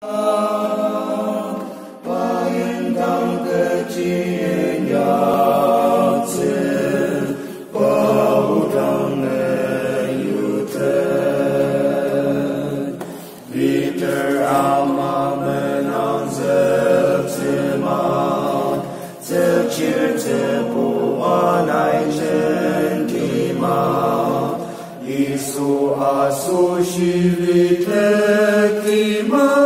啊，八音堂的纪念册，八音堂的约定。bitter 阿妈们，难舍难忘，曾经的不安，也曾经的迷茫。一束一束，只为对方。